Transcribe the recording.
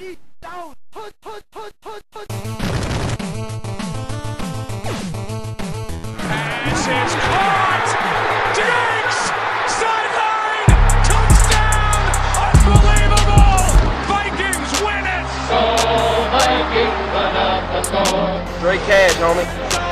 Ready, down. Put, put, put, put, put. Pass is caught. Diggs, sideline, touchdown, unbelievable. Vikings win it. Go Vikings, but not the score. Straight cash, homie.